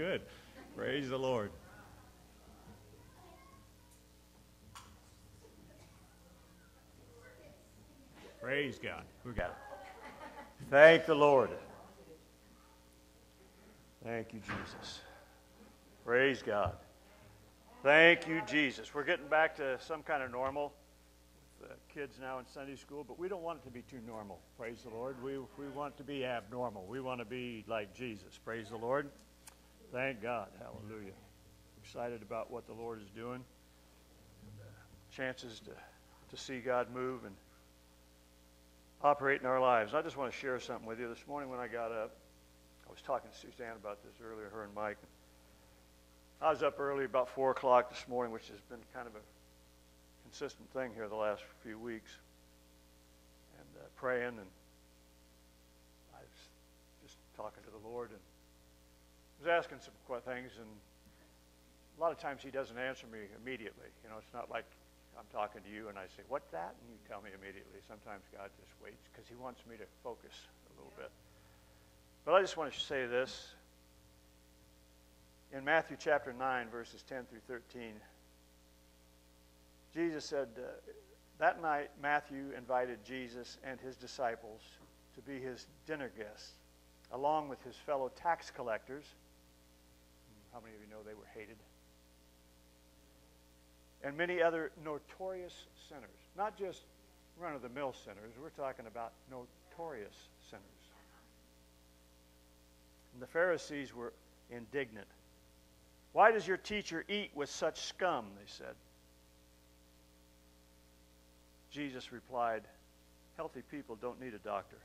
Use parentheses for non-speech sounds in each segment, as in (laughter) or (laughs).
good. Praise the Lord. Praise God. We got it. Thank the Lord. Thank you, Jesus. Praise God. Thank you, Jesus. We're getting back to some kind of normal with kids now in Sunday school, but we don't want it to be too normal. Praise the Lord. We, we want to be abnormal. We want to be like Jesus. Praise the Lord. Thank God. Hallelujah. Excited about what the Lord is doing. Chances to, to see God move and operate in our lives. I just want to share something with you. This morning when I got up, I was talking to Suzanne about this earlier, her and Mike. I was up early about 4 o'clock this morning, which has been kind of a consistent thing here the last few weeks, and uh, praying, and I was just talking to the Lord and was asking some things, and a lot of times He doesn't answer me immediately. You know, it's not like I'm talking to you and I say, What's that? And you tell me immediately. Sometimes God just waits because He wants me to focus a little bit. But I just want to say this. In Matthew chapter 9, verses 10 through 13, Jesus said, uh, That night, Matthew invited Jesus and his disciples to be his dinner guests, along with his fellow tax collectors. How many of you know they were hated? and many other notorious sinners. Not just run of the mill sinners, we're talking about notorious sinners. And the Pharisees were indignant. Why does your teacher eat with such scum? They said. Jesus replied, Healthy people don't need a doctor,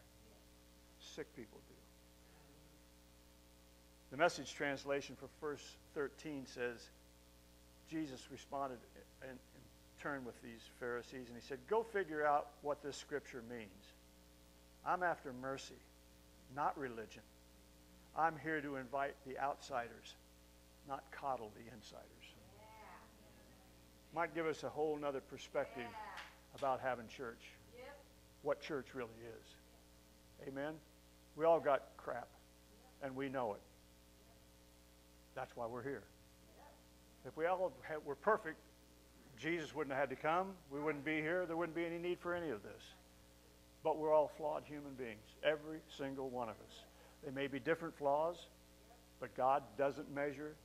sick people do. The message translation for verse 13 says, Jesus responded in, in turn with these Pharisees and he said, Go figure out what this scripture means. I'm after mercy, not religion. I'm here to invite the outsiders, not coddle the insiders. Might give us a whole other perspective about having church, what church really is. Amen? We all got crap, and we know it. That's why we're here. If we all were perfect, Jesus wouldn't have had to come. We wouldn't be here. There wouldn't be any need for any of this. But we're all flawed human beings, every single one of us. They may be different flaws, but God doesn't measure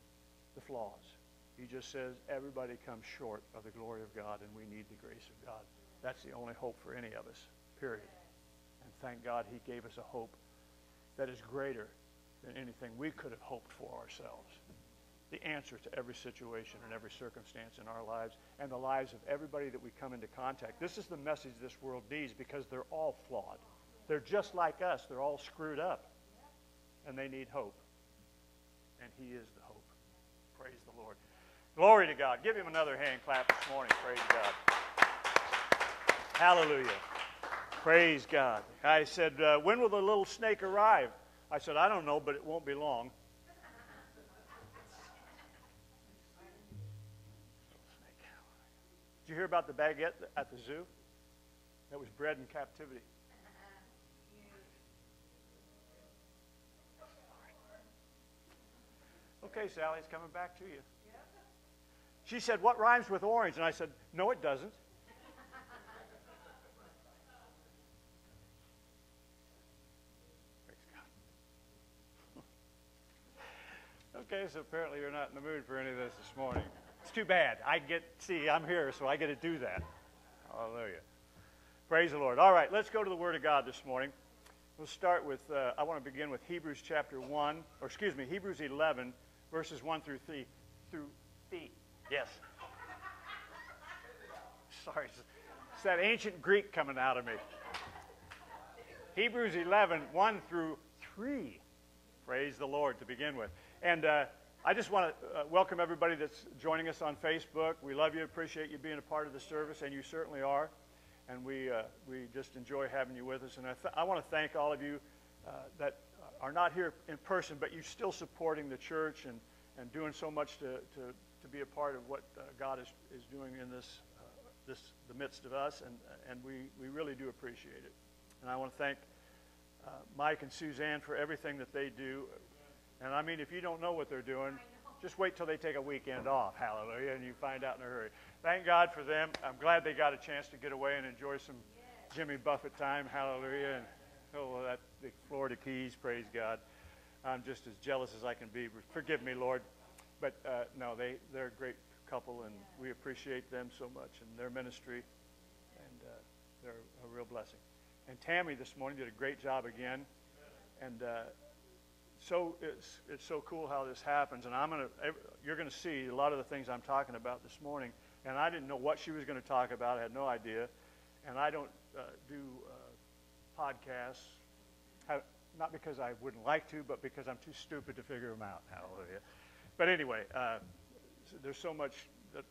the flaws. He just says everybody comes short of the glory of God, and we need the grace of God. That's the only hope for any of us, period. And thank God He gave us a hope that is greater than anything we could have hoped for ourselves the answer to every situation and every circumstance in our lives and the lives of everybody that we come into contact. This is the message this world needs because they're all flawed. They're just like us, they're all screwed up. And they need hope. And He is the hope. Praise the Lord. Glory to God. Give Him another hand clap this morning. Praise God. Hallelujah. Praise God. I said, uh, When will the little snake arrive? I said, I don't know, but it won't be long. Did you hear about the baguette at the zoo that was bred in captivity? Okay, Sally, it's coming back to you. She said, What rhymes with orange? And I said, No, it doesn't. Okay, so apparently you're not in the mood for any of this this morning. It's too bad. I get, see, I'm here, so I get to do that. Hallelujah. Praise the Lord. All right, let's go to the Word of God this morning. We'll start with, uh, I want to begin with Hebrews chapter 1, or excuse me, Hebrews 11, verses 1 through 3. Through 3. Yes. Sorry, it's that ancient Greek coming out of me. Hebrews 11, 1 through 3. Praise the Lord to begin with. And uh, I just want to uh, welcome everybody that's joining us on Facebook. We love you, appreciate you being a part of the service, and you certainly are. And we, uh, we just enjoy having you with us. And I, I want to thank all of you uh, that are not here in person, but you're still supporting the church and, and doing so much to, to, to be a part of what uh, God is, is doing in this, uh, this, the midst of us. And, and we, we really do appreciate it. And I want to thank Mike and Suzanne for everything that they do And I mean, if you don't know what they're doing, just wait till they take a weekend off, hallelujah, and you find out in a hurry. Thank God for them. I'm glad they got a chance to get away and enjoy some Jimmy Buffett time, hallelujah, and oh, that the Florida Keys, praise God. I'm just as jealous as I can be. Forgive me, Lord. But uh, no, they, they're a great couple, and we appreciate them so much and their ministry, and uh, they're a real blessing. And Tammy this morning did a great job again, and uh, so it's, it's so cool how this happens. And I'm gonna, you're going to see a lot of the things I'm talking about this morning. And I didn't know what she was going to talk about. I had no idea. And I don't uh, do uh, podcasts, not because I wouldn't like to, but because I'm too stupid to figure them out. Hallelujah. But anyway, uh, there's so much that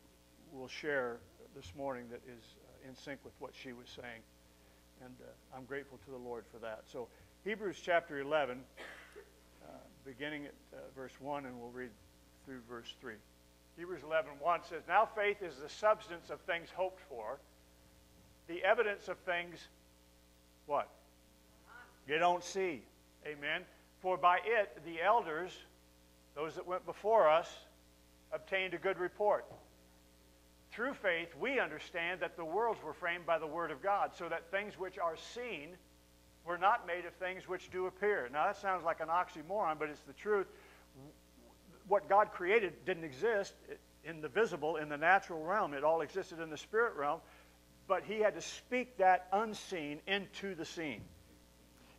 we'll share this morning that is uh, in sync with what she was saying. And uh, I'm grateful to the Lord for that. So, Hebrews chapter 11 beginning at uh, verse 1, and we'll read through verse 3. Hebrews 11, 1 says, Now faith is the substance of things hoped for, the evidence of things, what? You don't see. Amen. For by it the elders, those that went before us, obtained a good report. Through faith, we understand that the worlds were framed by the Word of God, so that things which are seen we're not made of things which do appear. Now, that sounds like an oxymoron, but it's the truth. What God created didn't exist in the visible, in the natural realm. It all existed in the spirit realm, but He had to speak that unseen into the seen.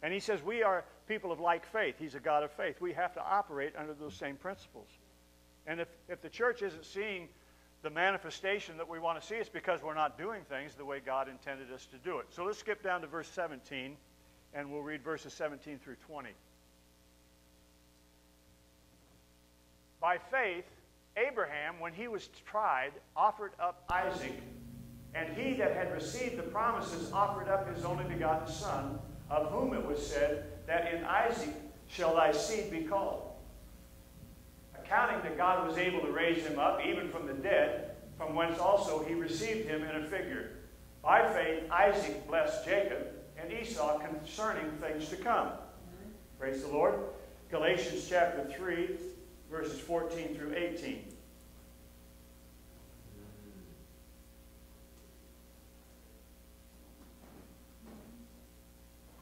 And He says, We are people of like faith. He's a God of faith. We have to operate under those same principles. And if, if the church isn't seeing the manifestation that we want to see, it's because we're not doing things the way God intended us to do it. So let's skip down to verse 17 and we'll read verses 17 through 20. By faith, Abraham, when he was tried, offered up Isaac, and he that had received the promises offered up his only begotten Son, of whom it was said, That in Isaac shall thy seed be called. Accounting that God was able to raise him up, even from the dead, from whence also he received him in a figure. By faith, Isaac blessed Jacob and Esau concerning things to come. Praise the Lord. Galatians chapter 3, verses 14 through 18.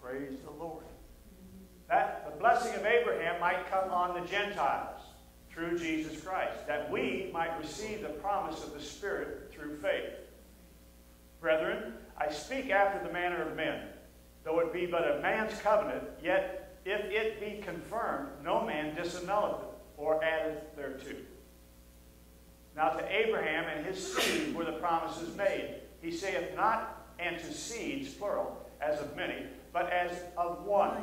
Praise the Lord. That the blessing of Abraham might come on the Gentiles through Jesus Christ, that we might receive the promise of the Spirit through faith. Brethren, I speak after the manner of men. Though it be but a man's covenant, yet if it be confirmed, no man disannulleth it or addeth thereto. Now to Abraham and his seed were the promises made. He saith not, and to seeds, plural, as of many, but as of one.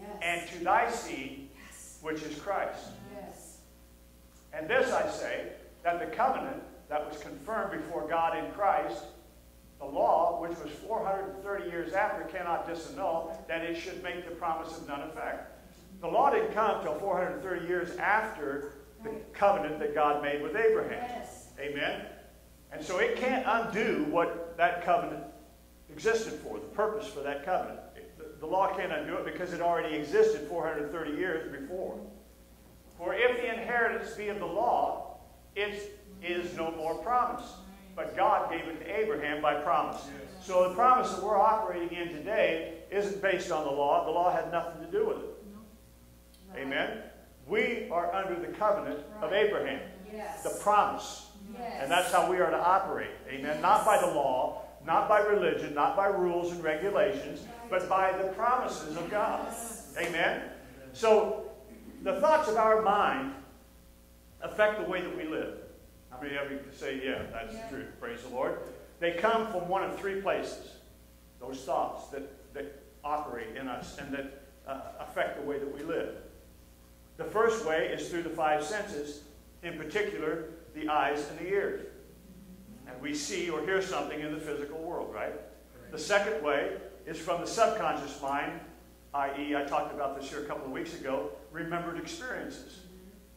Yes. And to thy seed, yes. which is Christ. Yes. And this I say, that the covenant that was confirmed before God in Christ the law, which was 430 years after, cannot disannul that it should make the promise of none effect. The law didn't come until 430 years after the covenant that God made with Abraham. Yes. Amen? And so it can't undo what that covenant existed for, the purpose for that covenant. The, law can't undo it because it already existed 430 years before. For if the inheritance be of the law, it is no more promise but God gave it to Abraham by promise. So the promise that we're operating in today isn't based on the law. The law had nothing to do with it. Right. Amen? We are under the covenant right. of Abraham, yes. the promise. Yes. And that's how we are to operate. Amen? Yes. Not by the law, not by religion, not by rules and regulations, but by the promises of God. Amen? So the thoughts of our mind affect the way that we live. How many of you say, yeah, that's yeah. true? Praise the Lord. They come from one of three places. Those thoughts that, that operate in us and that uh, affect the way that we live. The first way is through the five senses, in particular, the eyes and the ears. And we see or hear something in the physical world, right? The second way is from the subconscious mind, i.e., I talked about this here a couple of weeks ago, remembered experiences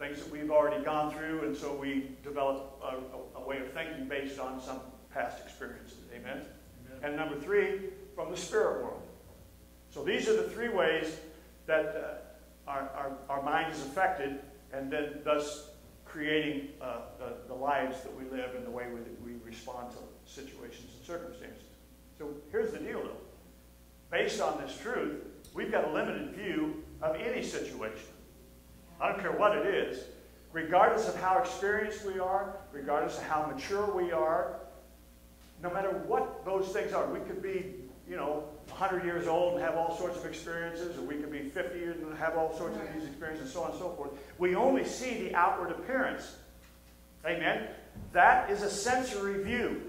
things that we've already gone through, and so we develop a, a, a way of thinking based on some past experiences. Amen? Amen? And number three, from the spirit world. So these are the three ways that uh, our, our, our mind is affected, and then thus creating uh, the, the, lives that we live and the way we, we respond to situations and circumstances. So here's the deal, though. Based on this truth, we've got a limited view of any situation. I don't care what it is, regardless of how experienced we are, regardless of how mature we are, no matter what those things are. We could be, you know, 100 years old and have all sorts of experiences, or we could be 50 years and have all sorts of these experiences, and so on and so forth. We only see the outward appearance. Amen? That is a sensory view.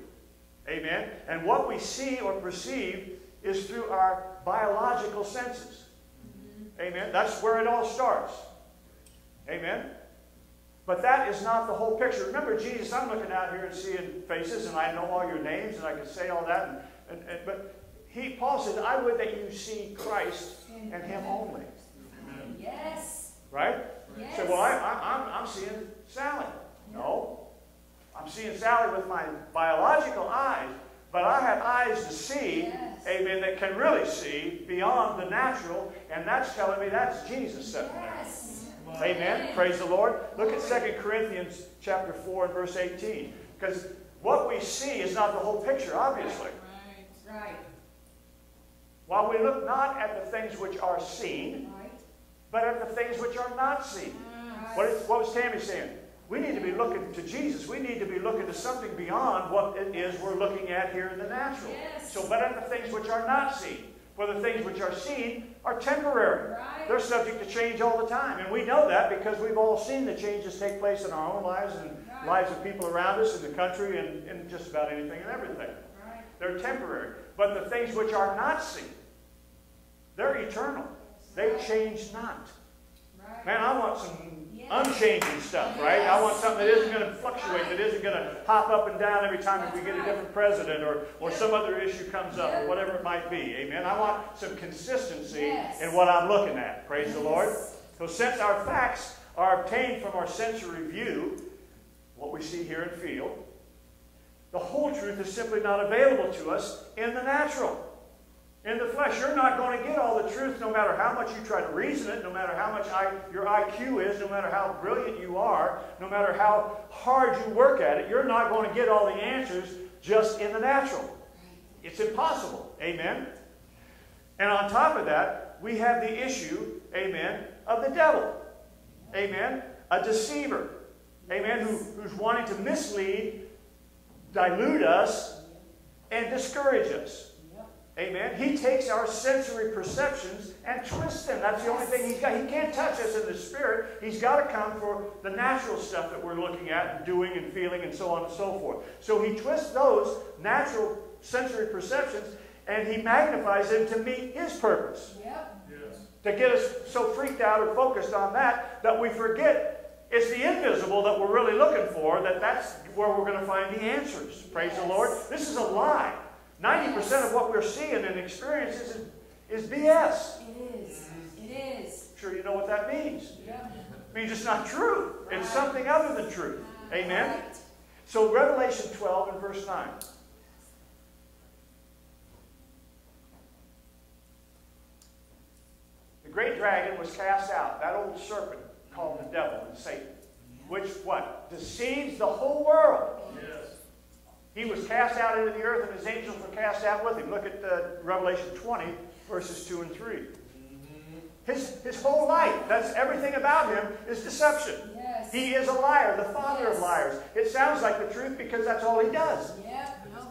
Amen? And what we see or perceive is through our biological senses. Mm-hmm. Amen? That's where it all starts. Amen? But that is not the whole picture. Remember, Jesus, I'm looking out here and seeing faces, and I know all your names, and I can say all that. And, and, and but he, Paul said, I would that you see Christ and Him only. Yes. Right? Yes. So, well, I, I, I'm, I'm seeing Sally. No. I'm seeing Sally with my biological eyes, but I have eyes to see, yes. amen, that can really see beyond the natural, and that's telling me that's Jesus sitting yes. there. Amen. Praise the Lord. Look at 2 Corinthians chapter 4 and verse 18. Because what we see is not the whole picture, obviously. Right. Right. While we look not at the things which are seen, right. but at the things which are not seen. Right. What, is, what was Tammy saying? We need to be looking to Jesus. We need to be looking to something beyond what it is we're looking at here in the natural. Yes. So, but at the things which are not seen. For the things which are seen are temporary. Right. They're subject to change all the time. And we know that because we've all seen the changes take place in our own lives and right. lives of people around us in the country and, and just about anything and everything. Right. They're temporary. But the things which are not seen, they're eternal. They change not. Man, I want some unchanging stuff, right? I want something that isn't going to fluctuate, that isn't going to hop up and down every time if we get a different president or, or some other issue comes up or whatever it might be. Amen. I want some consistency in what I'm looking at. Praise the Lord. So since our facts are obtained from our sensory view, what we see, hear, and feel, the whole truth is simply not available to us in the natural in the flesh. You're not going to get all the truth no matter how much you try to reason it, no matter how much I, your IQ is, no matter how brilliant you are, no matter how hard you work at it. You're not going to get all the answers just in the natural. It's impossible. Amen? And on top of that, we have the issue, amen, of the devil. Amen? A deceiver. Amen? Who, who's wanting to mislead, dilute us, and discourage us. Amen. He takes our sensory perceptions and twists them. That's the only thing he's got. He can't touch us in the spirit. He's got to come for the natural stuff that we're looking at and doing and feeling and so on and so forth. So he twists those natural sensory perceptions and he magnifies them to meet his purpose. Yep. Yes. To get us so freaked out or focused on that that we forget it's the invisible that we're really looking for, that that's where we're going to find the answers. Praise yes. the Lord. This is a lie. 90% of what we're seeing and experiencing is, is BS. It is. It is. Sure, you know what that means. Yeah. It means it's not true. Right. It's something other than truth. Amen? Right. So, Revelation 12 and verse 9. The great dragon was cast out, that old serpent called the devil and Satan, which what? Deceives the whole world. Yes. He was cast out into the earth, and his angels were cast out with him. Look at uh, Revelation 20, verses 2 and 3. His, his whole life, that's everything about him, is deception. Yes. He is a liar, the father yes. of liars. It sounds like the truth because that's all he does.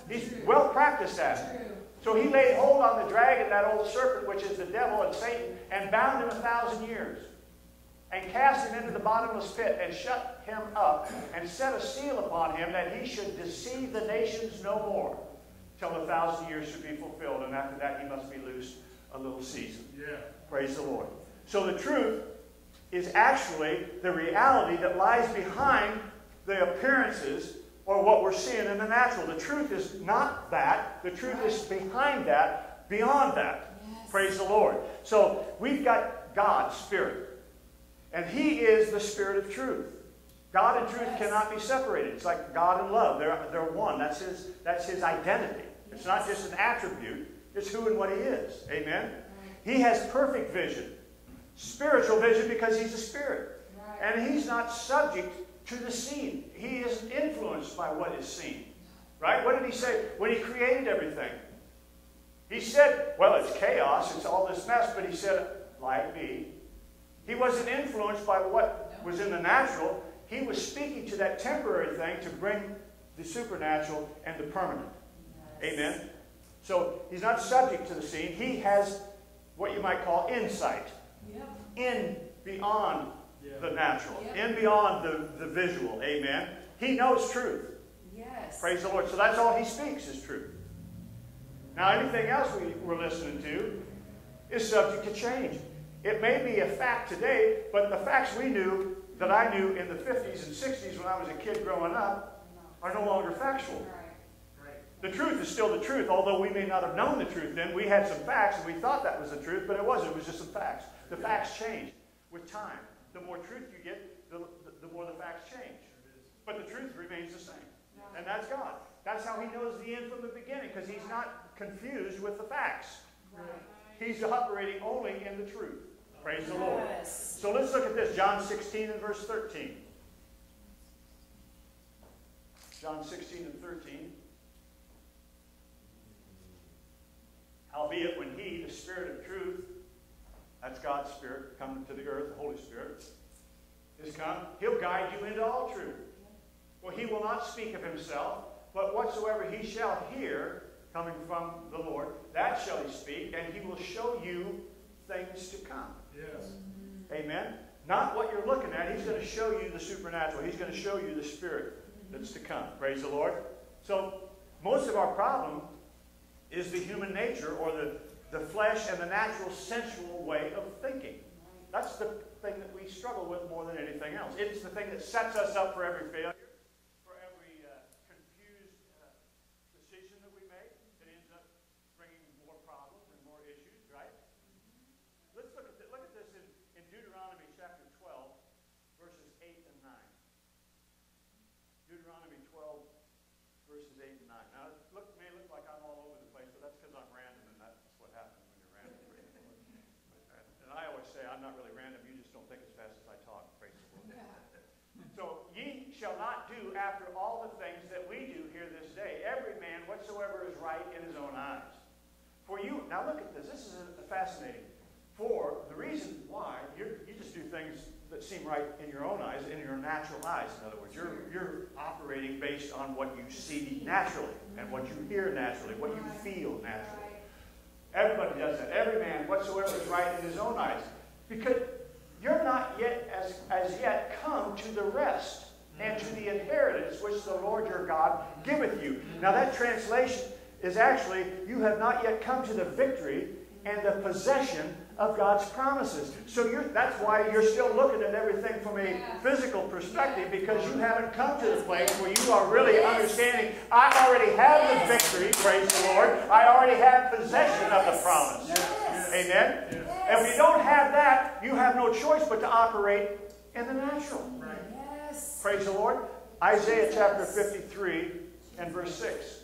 He's true. well practiced at it. So he laid hold on the dragon, that old serpent, which is the devil and Satan, and bound him a thousand years and cast him into the bottomless pit, and shut him up, and set a seal upon him that he should deceive the nations no more, till the thousand years should be fulfilled. And after that, he must be loosed a little season. Yeah. Praise the Lord. So the truth is actually the reality that lies behind the appearances or what we're seeing in the natural. The truth is not that. The truth is behind that, beyond that. Yes. Praise the Lord. So we've got God's Spirit. And He is the Spirit of truth. God and truth yes. cannot be separated. It's like God and love. They're, they're one. That's his, that's his identity. It's not just an attribute, it's who and what He is. Amen? He has perfect vision. spiritual vision because he's a spirit. Right. And he's not subject to the seen. He is influenced by what is seen. Right? What did he say when he created everything? He said, well, it's chaos, it's all this mess, but he said, like me. He wasn't influenced by what was in the natural. He was speaking to that temporary thing to bring the supernatural and the permanent. Yes. Amen. So he's not subject to the seen. He has what you might call insight Yep. in beyond the natural, Yeah. in beyond the, the visual. Amen. He knows truth. Yes. Praise the Lord. So that's all he speaks is truth. Now, anything else we, we're listening to is subject to change. It may be a fact today, but the facts we knew, that I knew in the 50s and 60s when I was a kid growing up, are no longer factual. The truth is still the truth, although we may not have known the truth then. We had some facts and we thought that was the truth, but it wasn't. It was just some facts. The facts change with time. The more truth you get, the, the, more the facts change. But the truth remains the same. And that's God. That's how He knows the end from the beginning, because He's not confused with the facts. He's operating only in the truth. Praise the Lord. Yes. So let's look at this John 16 and verse 13. John 16 and 13. Howbeit, when he, the Spirit of truth, that's God's Spirit, come to the earth, the Holy Spirit, is come, he'll guide you into all truth. Well, he will not speak of himself, but whatsoever he shall hear coming from the Lord, that shall he speak, and he will show you things to come. Yes. Mm-hmm. Amen? Not what you're looking at. He's going to show you the supernatural. He's going to show you the spirit that's to come. Praise the Lord. So, most of our problem is the human nature or the, the flesh and the natural sensual way of thinking. That's the thing that we struggle with more than anything else. It's the thing that sets us up for every failure, for every uh, confused uh, decision that we make. It ends up bringing more problems and more issues, right? Let's look at, the, look at this in, in Deuteronomy chapter 12, verses 8 and 9. Deuteronomy 12, verses 8 and 9. Now, it look, may look like I'm all over the place, but that's because I'm random, and that's what happens when you're random. and I always say, I'm not really random, you just don't think as fast as I talk. Praise the Lord. So ye shall not do after all the things that we do here this day, every man whatsoever is right in his own eyes. For you, now look at this, this is fascinating. For the reason why, you you just do things that seem right in your own eyes, in your natural eyes, in other words. You're, you're operating based on what you see naturally, and what you hear naturally, what you feel naturally. Everybody does that. Every man whatsoever is right in his own eyes. Because you're not yet as, as yet come to the rest and to the inheritance which the Lord your God giveth you. Now that translation is actually, you have not yet come to the victory and the possession of God's promises. So you're, that's why you're still looking at everything from a physical perspective because you haven't come to the place where you are really understanding, I already have the victory, praise the Lord. I already have possession of the promise. Yes. Amen? If you don't have that, you have no choice but to operate in the natural. Yes. Praise the Lord. Isaiah chapter 53 and verse 6.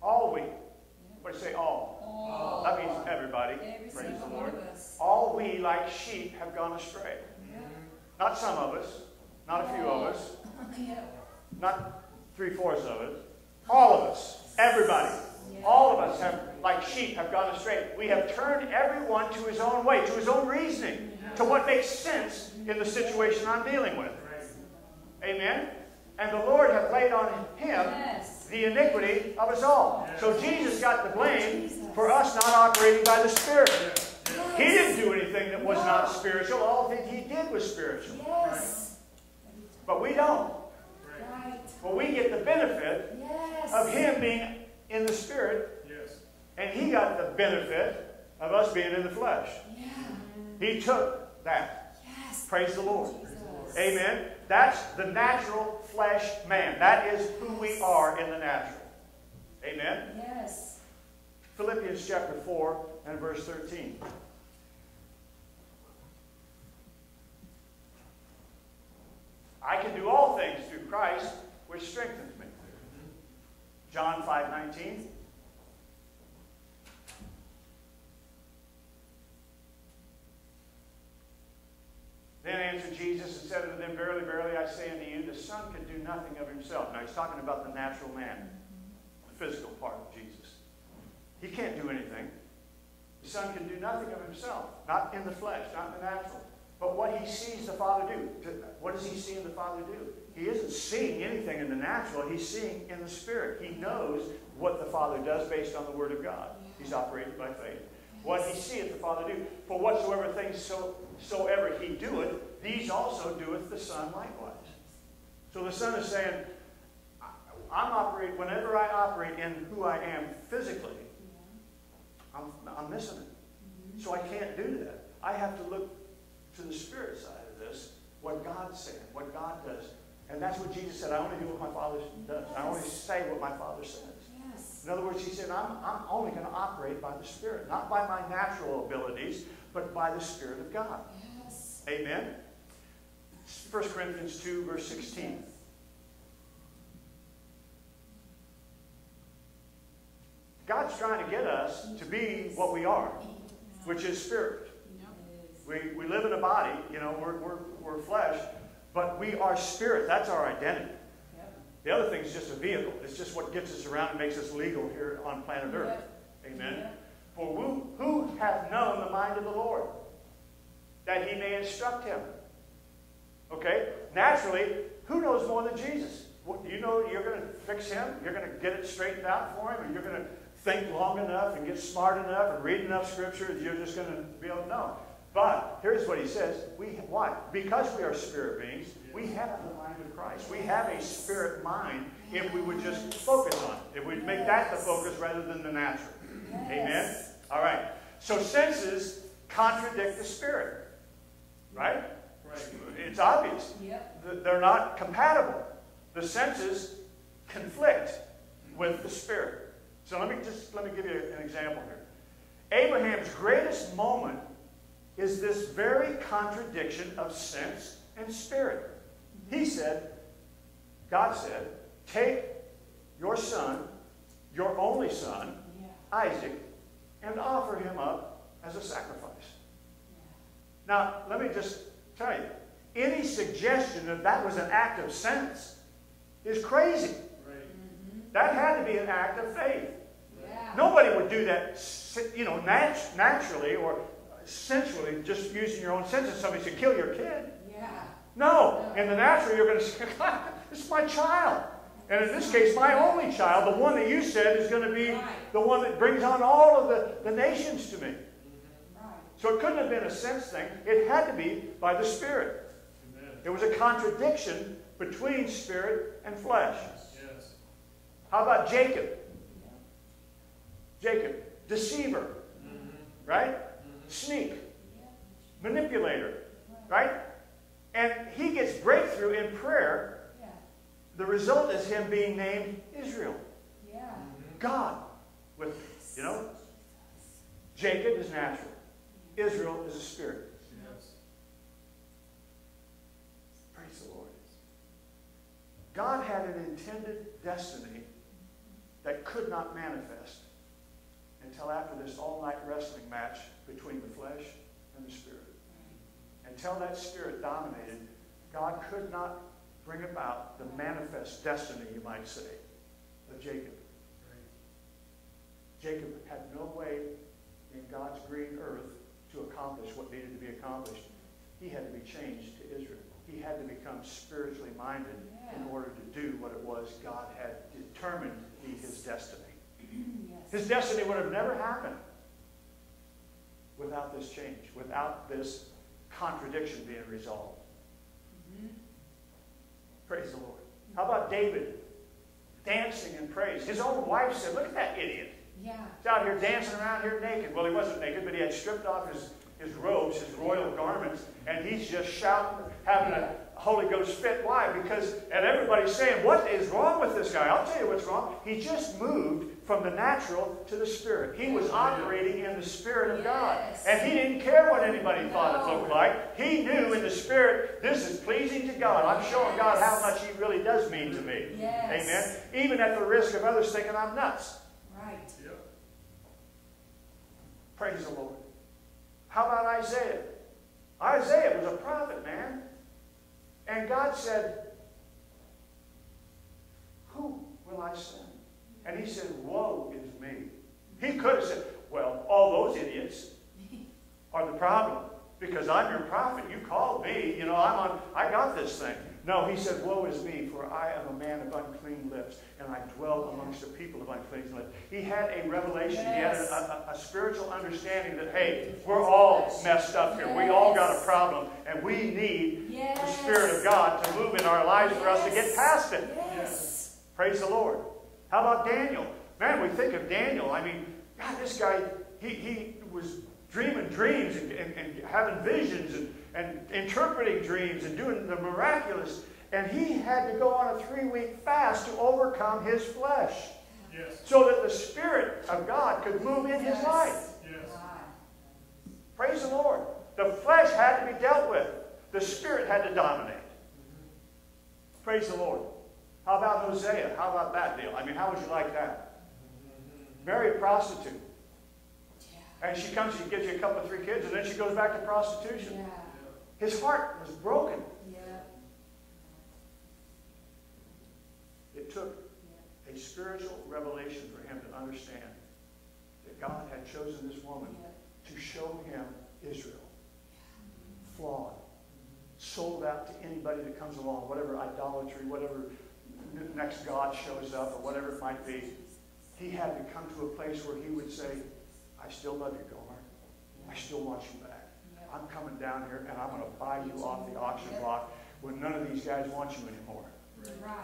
All we, what do you say all? All. That means everybody. Every Praise single the one Lord. of us. All we, like sheep, have gone astray. Yeah. Not some of us, not a few of us, Yeah. not three fourths of us. All of us, everybody, all of us have, like sheep, have gone astray. We have turned everyone to his own way, to his own reasoning, to what makes sense in the situation I'm dealing with. Amen? And the Lord hath laid on him Yes. the iniquity of us all. So Jesus got the blame for us not operating by the Spirit. He didn't do anything was not spiritual. All that he did was spiritual. Yes. But we don't. Right. But we get the benefit Yes. of him being in the Spirit, Yes. and he got the benefit of us being in the flesh. Yeah. He took that. Yes. Praise the Lord. Jesus. Amen. That's the natural flesh man. That is who we are in the natural. Amen. Yes. Philippians chapter 4 and verse 13. I can do all things through Christ, which strengthens me. John 5 19. Then answered Jesus and said unto them, Verily, verily, I say unto you, the Son can do nothing of himself. Now he's talking about the natural man, the physical part of Jesus. He can't do anything. The Son can do nothing of himself, not in the flesh, not in the natural. But what he sees the Father do. What does he see the Father do? He isn't seeing anything in the natural, he's seeing in the Spirit. He knows what the Father does based on the Word of God. He's operating by faith. What he seeth the Father do. For whatsoever things so, soever he doeth, these also doeth the Son likewise. So the Son is saying, I'm operating, whenever I operate in who I am physically, I'm, I'm missing it. So I can't do that. I have to look to the Spirit side of this, what God's saying, what God does. And that's what Jesus said, I only do what my Father does. I only say what my Father says. Yes. In other words, he said, I'm, I'm only going to operate by the Spirit, not by my natural abilities, but by the Spirit of God. Yes. Amen? 1 Corinthians 2, verse 16. God's trying to get us to be what we are, which is spirit. We, we live in a body, you know, we're, we're, we're flesh, but we are spirit. That's our identity. The other thing is just a vehicle. It's just what gets us around and makes us legal here on planet Earth. Amen. For who, who hath known the mind of the Lord? That he may instruct him. Okay? Naturally, who knows more than Jesus? What, you know you're going to fix him? You're going to get it straightened out for him? Or you're going to think long enough and get smart enough and read enough scripture that you're just going to be able to know? But here's what he says. We why? Because we are spirit beings, we have the mind of Christ. We have a spirit mind if we would just focus on it. If we'd make that the focus rather than the natural. Amen? All right. So senses contradict the spirit. Right? Right. It's obvious. Yep. They're not compatible. The senses conflict with the spirit. So let me just let me give you an example here. Abraham's greatest moment is this very contradiction of sense and spirit. He said, God said, take your son, your only son, Yeah. Isaac, and offer him up as a sacrifice. Now, let me just tell you, any suggestion that that was an act of sense is crazy. Mm-hmm. That had to be an act of faith. Yeah. Nobody would do that, you know, nat- naturally or sensually, just using your own senses. Somebody said, kill your kid. Yeah. No. In the natural, you're going to say, God, (laughs) this is my child. And in this case, my only child, the one that you said is going to be the one that brings on all of the, the nations to me. Right. So it couldn't have been a sense thing. It had to be by the Spirit. It was a contradiction between spirit and flesh. Yes. How about Jacob? Jacob, deceiver, mm-hmm. right? Sneak, manipulator, right? And he gets breakthrough in prayer. The result is him being named Israel, God with, you know? Jacob is natural. Israel is a spirit. Praise the Lord. God had an intended destiny that could not manifest until after this all-night wrestling match between the flesh and the spirit. Until that spirit dominated, God could not bring about the manifest destiny, you might say, of Jacob. Jacob had no way in God's green earth to accomplish what needed to be accomplished. He had to be changed to Israel. He had to become spiritually minded in order to do what it was God had determined to be his destiny. (clears throat) Yes. His destiny would have never happened without this change, without this contradiction being resolved. Mhm. Praise the Lord. How about David dancing in praise? His own wife said, Look at that idiot. Yeah. He's out here dancing around here naked. Well, he wasn't naked, but he had stripped off his, his robes, his royal garments, and he's just shouting, having a Holy Ghost fit. Why? Because, and everybody's saying, what is wrong with this guy? I'll tell you what's wrong. He just moved from the natural to the spirit. He was operating in the spirit of God. And he didn't care what anybody thought it looked like. He knew in the spirit, this is pleasing to God. I'm showing God how much he really does mean to me. Amen. Even at the risk of others thinking I'm nuts. Right. Praise the Lord. How about Isaiah? Isaiah was a prophet, man. And God said, Who will I send? And he said, Woe is me. He could have said, Well, all those idiots are the problem because I'm your prophet. You called me. You know, I'm on, I got this thing. No, he said, Woe is me, for I am a man of unclean lips, and I dwell amongst the people of unclean lips. He had a revelation, he had a, a, a spiritual understanding that, hey, we're all messed up here. We all got a problem, and we need the Spirit of God to move in our lives for us to get past it. Yes. Praise the Lord. How about Daniel? Man, we think of Daniel. I mean, God, this guy, he, he was dreaming dreams and, and, and having visions and, and interpreting dreams and doing the miraculous. And he had to go on a three week fast to overcome his flesh Yes, so that the Spirit of God could move in his life. yes. Praise the Lord. The flesh had to be dealt with, the Spirit had to dominate. Praise the Lord. How about Hosea? How about that deal? I mean, how would you like that? Marry a prostitute. Yeah. And she comes, she gives you a couple of three kids, and then she goes back to prostitution. Yeah. His heart was broken. Yeah. It took a spiritual revelation for him to understand that God had chosen this woman Yeah. to show him Israel. Mm-hmm. Flawed. Sold out to anybody that comes along, whatever idolatry, whatever next God shows up, or whatever it might be. He had to come to a place where he would say, I still love you, Gomer. I still want you back. Yeah. I'm coming down here and I'm going to buy you off the auction block when none of these guys want you anymore. Right.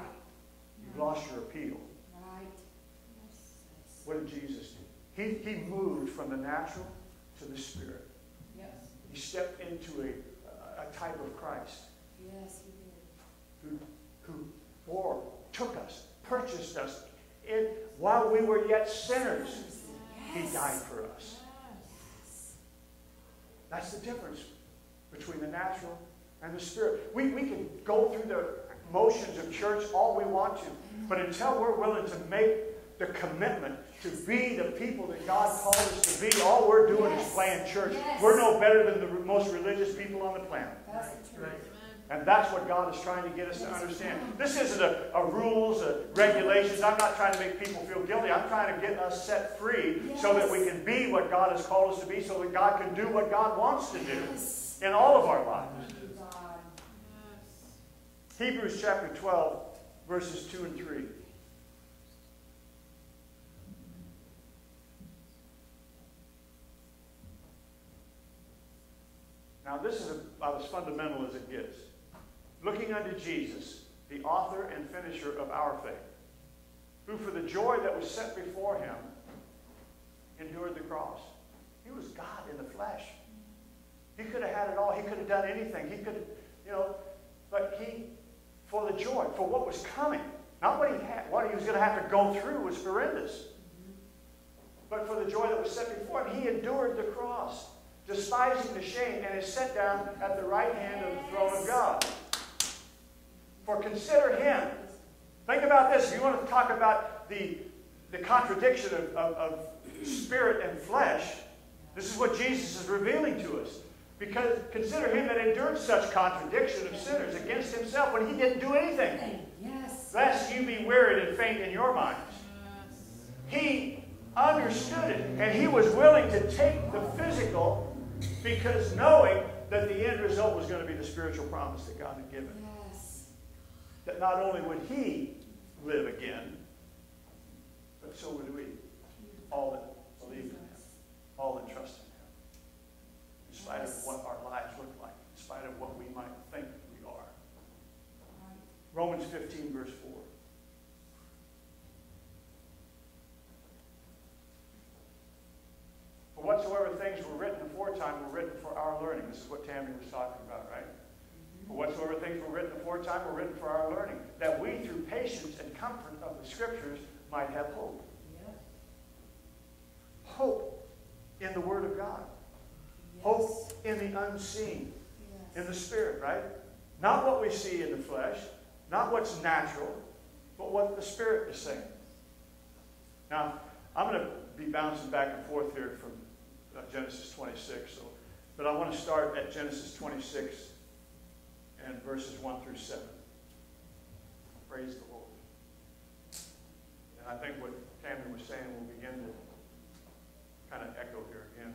You've lost your appeal. Right. What did Jesus do? He, he moved from the natural to the spirit. Yes. He stepped into a, a type of Christ Yes, he did. who, who bore, took us, purchased us. In, while we were yet sinners, he died for us. That's the difference between the natural and the spirit. We, we can go through the motions of church all we want to, but until we're willing to make the commitment to be the people that God called us to be, all we're doing is playing church. Yes. We're no better than the most religious people on the planet. That's the truth. And that's what God is trying to get us to understand. This isn't a, a rules, a regulations. I'm not trying to make people feel guilty. I'm trying to get us set free so that we can be what God has called us to be, so that God can do what God wants to do Yes. in all of our lives. Hebrews chapter 12, verses 2 and 3. Now, this is about as fundamental as it gets. Looking unto Jesus, the author and finisher of our faith, who for the joy that was set before him endured the cross. He was God in the flesh. He could have had it all. He could have done anything. He could you know, but he, for the joy, for what was coming, not what he had, what he was going to have to go through was horrendous. But for the joy that was set before him, he endured the cross, despising the shame, and is set down at the right hand of the throne of God. For consider him. Think about this. If you want to talk about the, the contradiction of, of, of spirit and flesh, this is what Jesus is revealing to us. Because consider him that endured such contradiction of sinners against himself when he didn't do anything, Yes. lest you be wearied and faint in your minds. He understood it, and he was willing to take the physical because knowing that the end result was going to be the spiritual promise that God had given. That not only would he live again, but so would we, all that believe in him, all that trust in him. In spite of what our lives look like, in spite of what we might think we are. Romans 15, verse 4. For whatsoever things were written aforetime were written for our learning. This is what Tammy was talking about, right? Whatsoever things were written aforetime were written for our learning, that we through patience and comfort of the Scriptures might have hope. Hope in the Word of God. Hope in the unseen, in the Spirit, right? Not what we see in the flesh, not what's natural, but what the Spirit is saying. Now, I'm going to be bouncing back and forth here from uh, Genesis 26. So, but I want to start at Genesis 26 and verses 1 through 7. Praise the Lord. And I think what Tammy was saying will begin to kind of echo here again.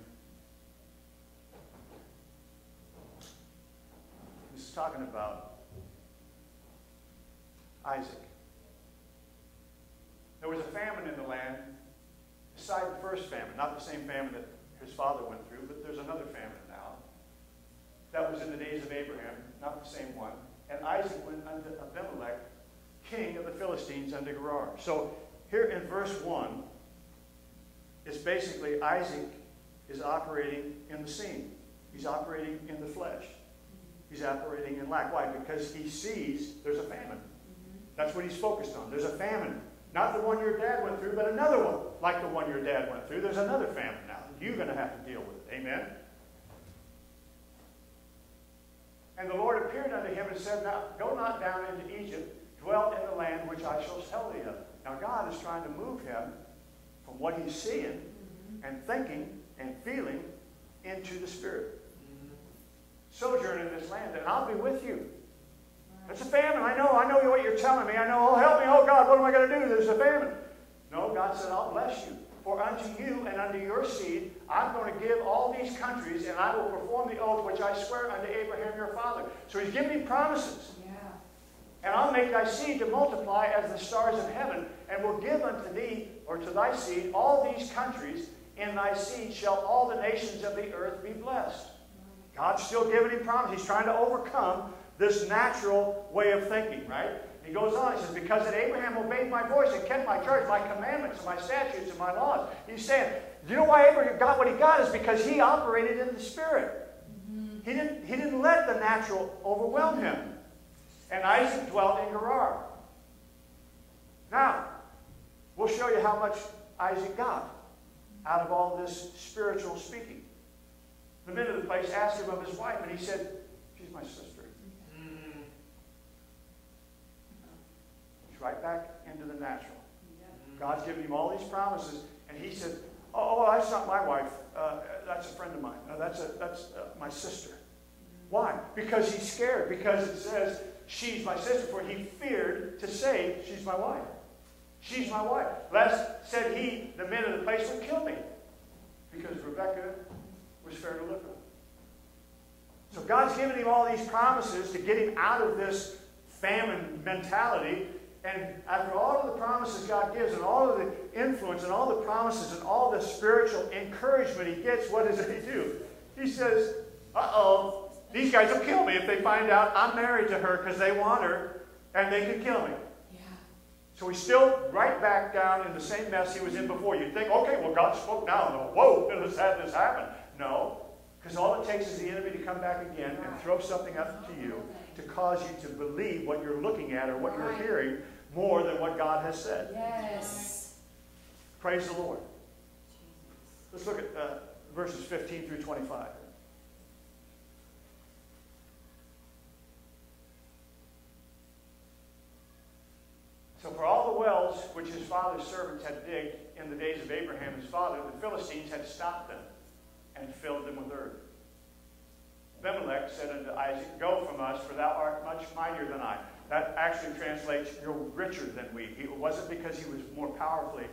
Is talking about Isaac. There was a famine in the land beside the first famine, not the same famine that his father went through, but there's another famine. That was in the days of Abraham, not the same one. And Isaac went unto Abimelech, king of the Philistines, unto Gerar. So here in verse 1, it's basically Isaac is operating in the seen. He's operating in the flesh. He's operating in lack. Why? Because he sees there's a famine. That's what he's focused on. There's a famine. Not the one your dad went through, but another one like the one your dad went through. There's another famine now. You're going to have to deal with it. Amen? And the Lord appeared unto him and said, Now go not down into Egypt, dwell in the land which I shall tell thee of. Now God is trying to move him from what he's seeing mm-hmm. and thinking and feeling into the Spirit. Mm-hmm. Sojourn in this land, and I'll be with you. It's a famine. I know. I know what you're telling me. I know. Oh, help me. Oh, God, what am I going to do? There's a famine. No, God said, I'll bless you. For unto you and unto your seed, I'm going to give all these countries, and I will perform the oath which I swear unto Abraham your father. So he's giving him promises. Yeah. And I'll make thy seed to multiply as the stars of heaven, and will give unto thee, or to thy seed, all these countries. In thy seed shall all the nations of the earth be blessed. Mm. God's still giving him promises. He's trying to overcome this natural way of thinking, right? He goes on, he says, Because that Abraham obeyed my voice and kept my charge, my commandments, and my statutes, and my laws. He's saying, you know why Abraham got what he got? Is because he operated in the Spirit. Mm-hmm. He, didn't, he didn't let the natural overwhelm him. And Isaac dwelt in Gerar. Now, we'll show you how much Isaac got out of all this spiritual speaking. The men of the place asked him of his wife, and he said, She's my sister. He's right back into the natural. God's given him all these promises, and he said, "Oh, oh that's not my wife. Uh, that's a friend of mine. No, that's a, that's uh, my sister." Why? Because he's scared. Because it says she's my sister. For he feared to say she's my wife. She's my wife. Lest said he, the men of the place would kill me, because Rebecca was fair to look at. So God's given him all these promises to get him out of this famine mentality and after all of the promises God gives, and all of the influence, and all the promises, and all the spiritual encouragement he gets, what does he do? He says, uh oh, these guys will kill me if they find out I'm married to her because they want her, and they can kill me. Yeah. So he's still right back down in the same mess he was in before. You'd think, okay, well, God spoke now. (laughs) No, whoa, let's have this happen. No, because all it takes is the enemy to come back again and throw something up to you to cause you to believe what you're looking at or what you're hearing more than what God has said. Yes. Praise the Lord. Let's look at uh, verses 15 through 25. So, for all the wells which his father's servants had digged in the days of Abraham his father, the Philistines had stopped them and filled them with earth. Abimelech said unto Isaac, Go from us, for thou art much mightier than I. That actually translates, you're richer than we. It wasn't because he was more powerfully,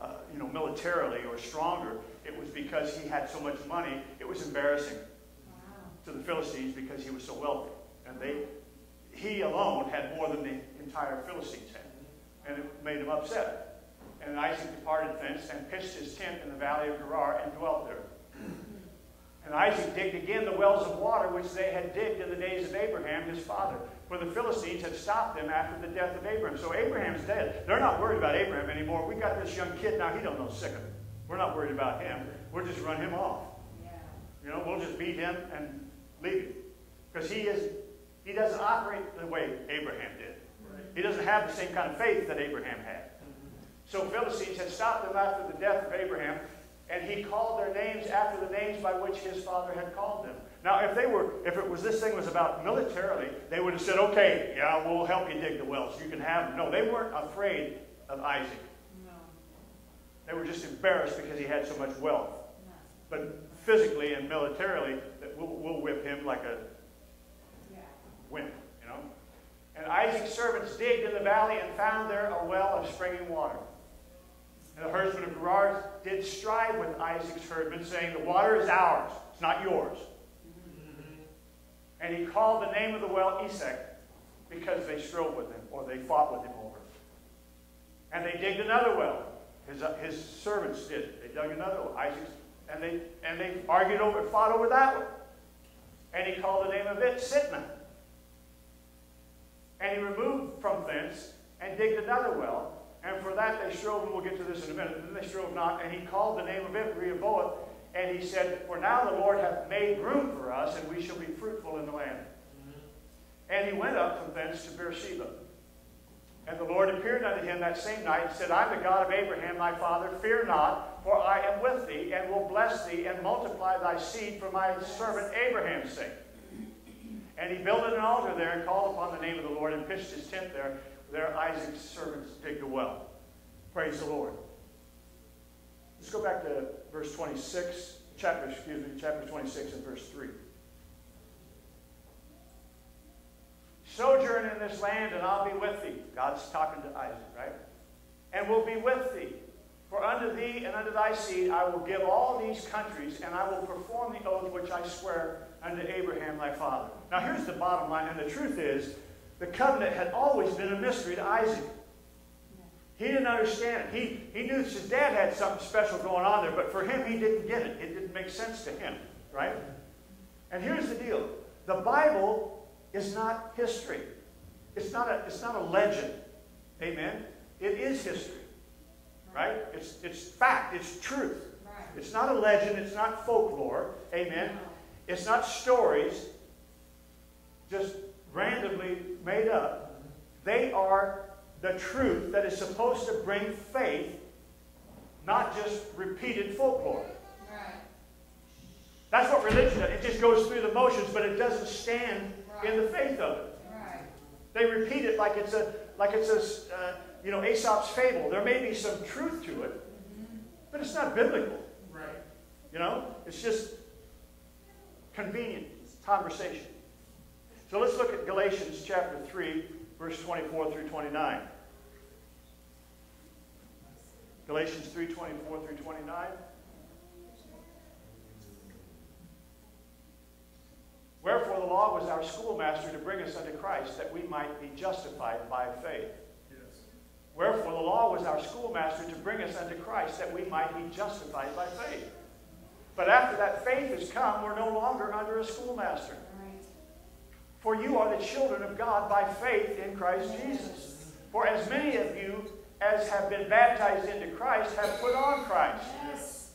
uh, you know, militarily or stronger. It was because he had so much money. It was embarrassing Wow. to the Philistines because he was so wealthy. And they, he alone had more than the entire Philistines had. And it made him upset. And Isaac departed thence and pitched his tent in the valley of Gerar and dwelt there. And Isaac digged again the wells of water which they had digged in the days of Abraham his father. For the Philistines had stopped them after the death of Abraham. So Abraham's dead. They're not worried about Abraham anymore. We got this young kid now. He don't know sick of it. We're not worried about him. We'll just run him off. Yeah. You know, we'll just beat him and leave him. Because he is he doesn't operate the way Abraham did. He doesn't have the same kind of faith that Abraham had. So Philistines had stopped them after the death of Abraham, and he called their names after the names by which his father had called them. Now, if they were, if it was this thing was about militarily, they would have said, "Okay, yeah, we'll help you dig the wells. You can have them." No, they weren't afraid of Isaac. No. They were just embarrassed because he had so much wealth. No. but physically and militarily, we'll, we'll whip him like a Yeah. wimp, you know. And Isaac's servants digged in the valley and found there a well of springing water. And the herdsmen of Gerar did strive with Isaac's herdmen, saying, The water is ours, it's not yours. And he called the name of the well Esek, because they strove with him, or they fought with him over it. And they digged another well. His, uh, his servants did. They dug another one, Isaac's, and they, and they argued over, fought over that one. And he called the name of it Sitnah. And he removed from thence and digged another well. And for that they strove, and we'll get to this in a minute, and they strove not. And he called the name of it Rehoboth. And he said, For now the Lord hath made room for us, and we shall be fruitful in the land. Mm-hmm. And he went up from thence to Beersheba. And the Lord appeared unto him that same night and said, I am the God of Abraham thy father. Fear not, for I am with thee, and will bless thee, and multiply thy seed for my servant Abraham's sake. And he built an altar there and called upon the name of the Lord and pitched his tent there. There Isaac's servants digged a well. Praise the Lord. Let's go back to verse 26, chapter, excuse me, chapter 26 and verse 3. Sojourn in this land, and I'll be with thee. God's talking to Isaac, right? And will be with thee. For unto thee and unto thy seed I will give all these countries, and I will perform the oath which I swear unto Abraham thy father. Now here's the bottom line, and the truth is, the covenant had always been a mystery to Isaac. He didn't understand it. He, he knew his dad had something special going on there, but for him, he didn't get it. It didn't make sense to him, right? And here's the deal. The Bible is not history. It's not a, it's not a legend. Amen? It is history, right? It's, it's fact. It's truth. It's not a legend. It's not folklore. Amen? It's not stories just randomly made up. They are the truth that is supposed to bring faith, not just repeated folklore. Right. That's what religion does. It just goes through the motions, but it doesn't stand in the faith of it. Right. They repeat it like it's a like it's a uh, you know Aesop's fable. There may be some truth to it, but it's not biblical. Right. You know, it's just convenient conversation. So let's look at Galatians chapter 3, verse 24 through 29. Galatians 3, 24 through 29. Wherefore the law was our schoolmaster to bring us unto Christ, that we might be justified by faith. Yes. Wherefore the law was our schoolmaster to bring us unto Christ, that we might be justified by faith. But after that faith has come, we're no longer under a schoolmaster. Right. For you are the children of God by faith in Christ Jesus. For as many of you as have been baptized into Christ have put on Christ. Yes.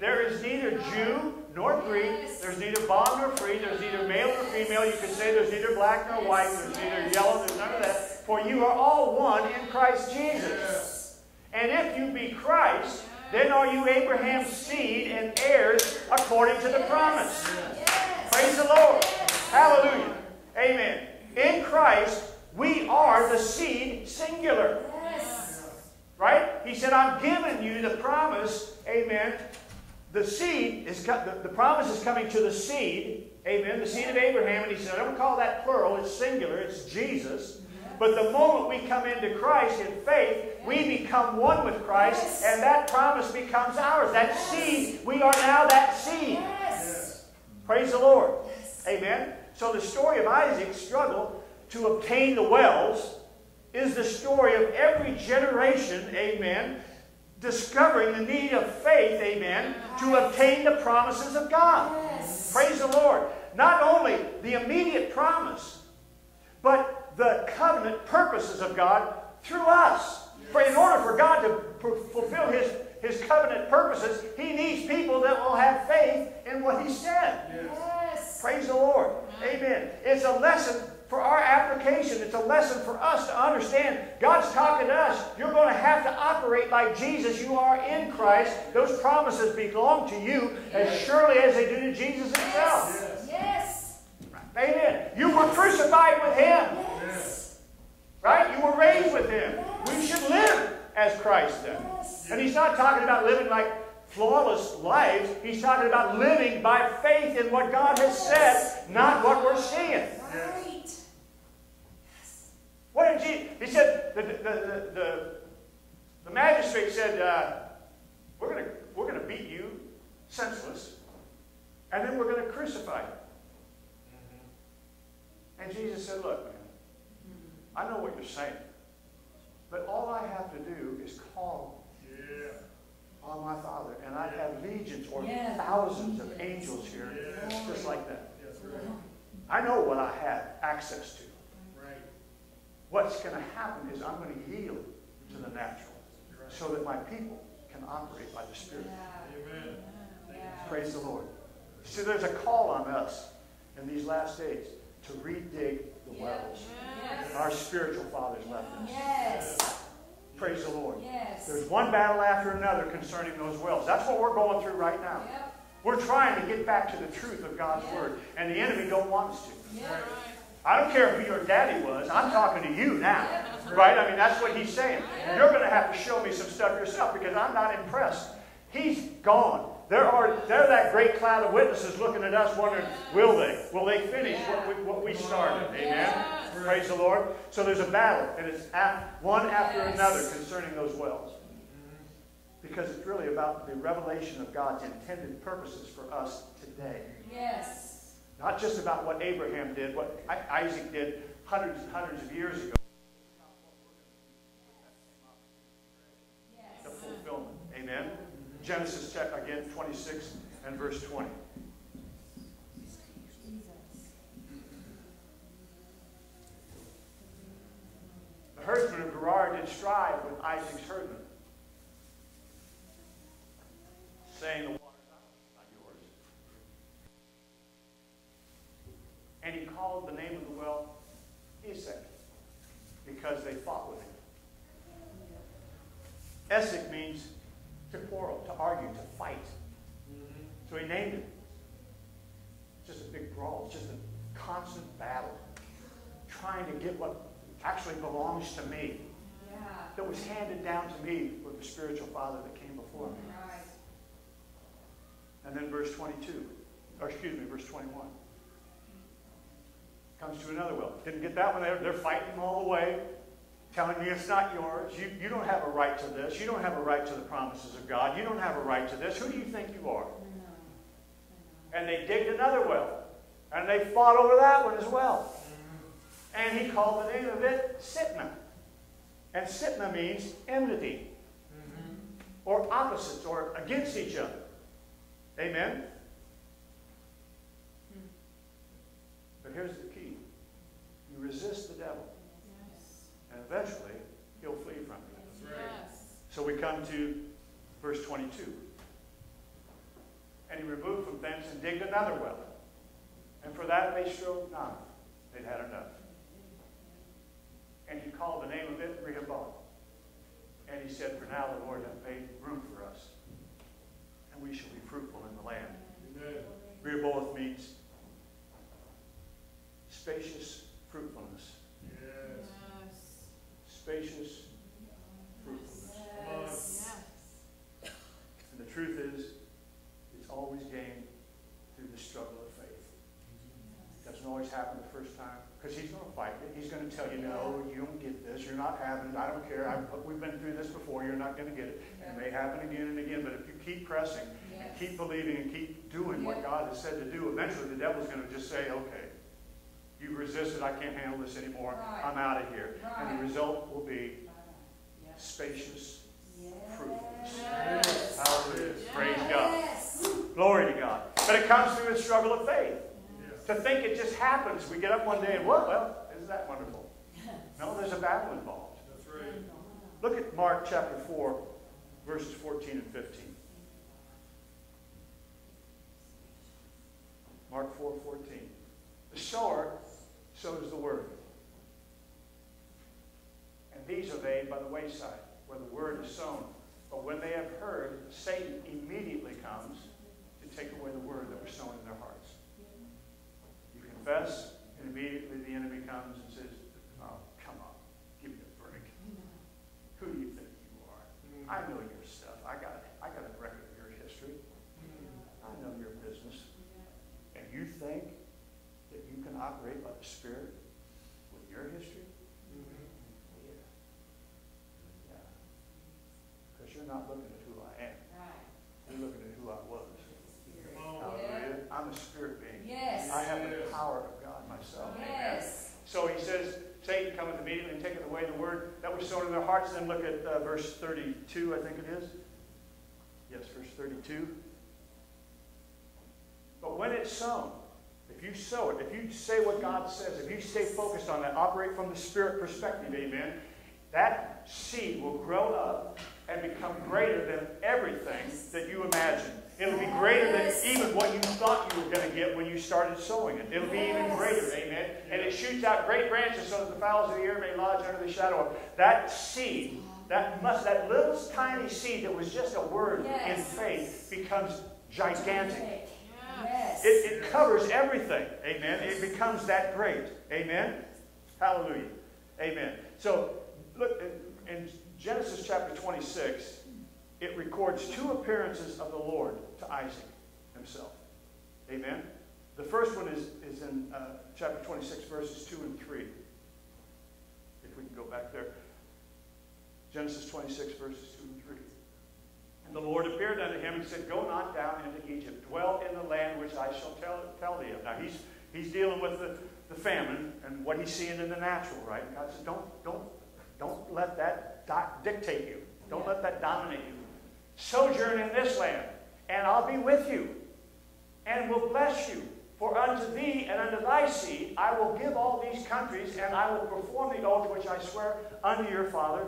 There is neither Jew nor Greek, there's neither bond nor free, there's neither male nor female. You could say there's neither black nor white, there's neither yellow, there's none of that. For you are all one in Christ Jesus. And if you be Christ, then are you Abraham's seed and heirs according to the promise. Praise the Lord. Hallelujah. Amen. In Christ, we are the seed singular. Yes. Right? He said, I'm giving you the promise. Amen. The seed is co- the, the promise is coming to the seed. Amen. The seed of Abraham. And he said, I don't call that plural, it's singular, it's Jesus. Mm-hmm. But the moment we come into Christ in faith, we become one with Christ, Yes. and that promise becomes ours. That seed, we are now that seed. Yes. Praise the Lord. Amen. So the story of Isaac's struggle to obtain the wells is the story of every generation, amen, discovering the need of faith, amen, to obtain the promises of God. Yes. Praise the Lord. Not only the immediate promise, but the covenant purposes of God through us. For in order for God to fulfill his, his covenant purposes, he needs people that will have faith in what he said. Yes. Praise the Lord. Amen. It's a lesson for our application. It's a lesson for us to understand God's talking to us. You're going to have to operate like Jesus. You are in Christ. Those promises belong to you as surely as they do to Jesus himself. Yes. Yes. Amen. You were crucified with him, Yes. right? You were raised with him. We should live as Christ then. Yes. And he's not talking about living like flawless lives. He's talking about living by faith in what God has said, not what we're seeing. Right. What did he? He said the the the, the, the magistrate said, uh, "We're gonna we're gonna beat you senseless, and then we're gonna crucify you." And Jesus said, "Look, man, I know what you're saying, but all I have to do is call on my Father, and I have legions or Yeah. thousands of angels here, Yeah. just like that. I know what I have access to." What's going to happen is I'm going to yield to the natural so that my people can operate by the Spirit. Yeah. Praise the Lord. See, there's a call on us in these last days to redig the wells. Yes. Our spiritual fathers left us. Yes. Praise the Lord. Yes. There's one battle after another concerning those wells. That's what we're going through right now. Yep. We're trying to get back to the truth of God's Yeah. Word, and the enemy don't want us to. Yep. I don't care who your daddy was. I'm talking to you now. Right? I mean, that's what he's saying. You're going to have to show me some stuff yourself because I'm not impressed. He's gone. There are they're that great cloud of witnesses looking at us wondering, will they? Will they finish what we, what we started? Amen? Praise the Lord. So there's a battle, and it's a- one after another concerning those wells. Because it's really about the revelation of God's intended purposes for us today. Yes. Not just about what Abraham did, what Isaac did hundreds and hundreds of years ago. The fulfillment. Amen? Genesis check again, 26 and verse 20. Jesus. The herdsmen of Gerar did strive with Isaac's herdmen, saying, The water's ours, not yours. And he called the name of the well Esek, because they fought with him. Esek means to quarrel, to argue, to fight. So he named it. It's just a big brawl. It's just a constant battle. Trying to get what actually belongs to me. Yeah. That was handed down to me with the spiritual father that came before me. Right. And then verse 22, or excuse me, verse 21. Comes to another well. Didn't get that one. They're, they're fighting all the way, telling me it's not yours. You, you don't have a right to this. You don't have a right to the promises of God. You don't have a right to this. Who do you think you are? And they digged another well. And they fought over that one as well. And he called the name of it Sitna. And Sitna means enmity, mm-hmm. or opposites, or against each other. Amen? Hmm. But here's the key you resist the devil, Yes. and eventually he'll flee from you. Yes. So we come to verse 22. And he removed from thence and digged another well. And for that they strove not. They'd had enough. And he called the name of it Rehoboam. And he said, For now the Lord hath made room for us, and we shall be fruitful in the land. Rehoboth means spacious fruitfulness. Yes. Spacious fruitfulness. Yes. And the truth is, it's always gained through the struggle of faith. It doesn't always happen the first time, because he's going to fight it. He's going to tell you, no, you don't get this. Not having. I don't care. I, we've been through this before. You're not going to get it. It may happen again and again, but if you keep pressing, and keep believing, and keep doing what God has said to do, eventually the devil's going to just say, okay, you resisted. I can't handle this anymore. Right. I'm out of here. And the result will be uh, Yes. spacious Yes. fruitfulness. Yes. Hallelujah. Praise God. Yes. Glory to God. But it comes through the struggle of faith. To think it just happens. We get up one day and, well, well, isn't that wonderful? No, there's a battle involved. Look at Mark chapter 4, verses 14 and 15. Mark 4, 14. The sower sows the word. And these are they by the wayside, where the word is sown. But when they have heard, Satan immediately comes to take away the word that was sown in their hearts. You confess, and immediately the enemy comes and says, Oh, come on, give me a break. Who do you think you are? I know your stuff. I got, I got a record of your history. the Spirit with your history? Yeah. Yeah. Because you're not looking at who I am. Right. You're looking at who I was. Spirit. Hallelujah. I'm a spirit being. Yes. I have the power of God myself. Amen. Yes. So he says, Satan cometh immediately and taketh away the word that was sown in their hearts. Then look at uh, verse 32, I think it is. Yes, verse 32. But when it's sown, if you sow it, if you say what God says, if you stay focused on that, operate from the spirit perspective, amen, that seed will grow up and become greater than everything that you imagine. It'll be greater than even what you thought you were going to get when you started sowing it. It'll be even greater, amen. And it shoots out great branches so that the fowls of the air may lodge under the shadow of that seed. That must that little tiny seed that was just a word in faith becomes gigantic. Yes. It, it covers everything. Amen. It becomes that great. Amen. Hallelujah. Amen. So look in, in Genesis chapter 26, it records two appearances of the Lord to Isaac himself. Amen. The first one is, is in uh, chapter 26, verses 2 and 3. If we can go back there. Genesis 26, verses 2 and 3. And the Lord appeared unto him and said, Go not down into Egypt, dwell in the land which I shall tell, tell thee of. Now he's, he's dealing with the, the famine and what he's seeing in the natural, right? God said, Don't, don't, don't let that dictate you. Don't let that dominate you. Sojourn in this land, and I'll be with you, and will bless you. For unto thee and unto thy seed I will give all these countries, and I will perform the oath which I swear unto your father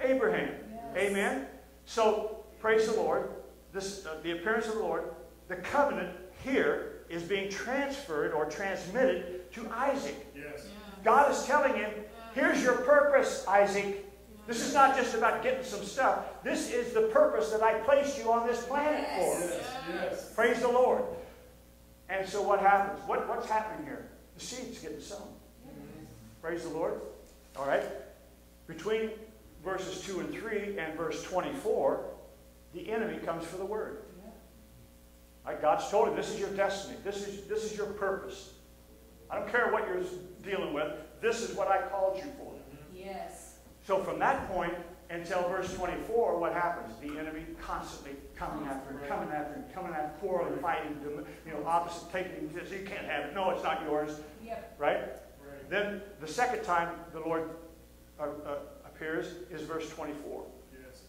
Abraham. Yes. Amen. So praise the Lord. This uh, the appearance of the Lord. The covenant here is being transferred or transmitted to Isaac. Yes. God is telling him, here's your purpose, Isaac. This is not just about getting some stuff. This is the purpose that I placed you on this planet for. Yes. Yes. Yes. Praise the Lord. And so what happens? What, what's happening here? The seed's getting sown. Praise the Lord. All right. Between verses 2 and 3 and verse 24, the enemy comes for the word. Right? God's told him, this is your destiny. This is, this is your purpose. I don't care what you're dealing with. This is what I called you for. Yes. So from that point until verse 24, what happens? The enemy constantly coming after him, coming after him, coming after, him, quarreling, fighting, you know, opposite, taking this. You can't have it. No, it's not yours. Yep. Right? Right. Then the second time the Lord uh, uh, appears is verse 24. Yes.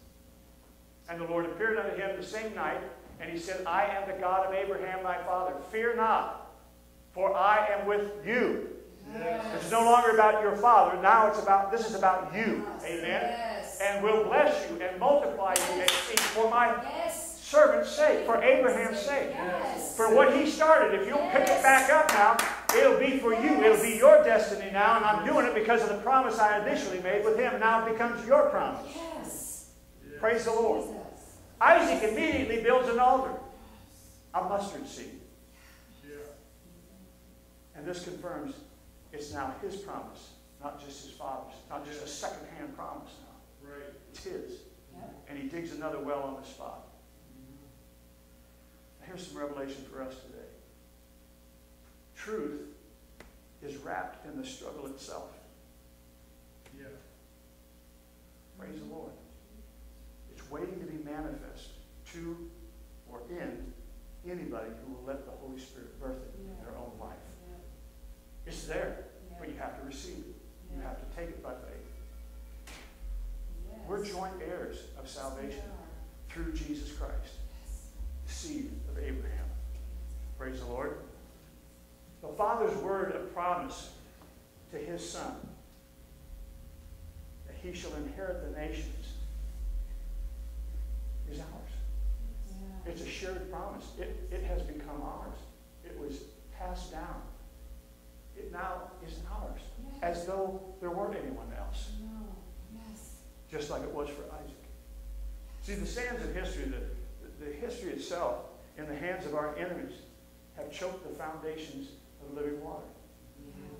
And the Lord appeared unto him the same night, and he said, I am the God of Abraham thy father. Fear not, for I am with you. It's no longer about your father. Now it's about, this is about you. Amen. Yes. And will bless you and multiply you and exceed for my Yes. servant's sake, for Abraham's sake. Yes. For what he started, if you'll pick it back up now, it'll be for you. It'll be your destiny now, and I'm doing it because of the promise I initially made with him. Now it becomes your promise. Yes. Praise the Lord. Jesus. Isaac immediately builds an altar, a mustard seed. Yeah. And this confirms it's now his promise, not just his father's, not just a second-hand promise now. Right. It's his. Yep. And he digs another well on the spot. Here's some revelation for us today. Truth is wrapped in the struggle itself. Yeah. Praise the Lord. It's waiting to be manifest to or in anybody who will let the Holy Spirit birth it in their own life. It's there, but you have to receive it. You have to take it by faith. We're joint heirs of salvation through Jesus Christ, the seed of Abraham. Praise the Lord. The Father's word of promise to his Son that he shall inherit the nations is ours. It's a shared promise. It, it has become ours. It was passed down. It now is ours, as though there weren't anyone else, Yes. just like it was for Isaac. See, the sands of history, the, the history itself, in the hands of our enemies, have choked the foundations of living water. Mm-hmm.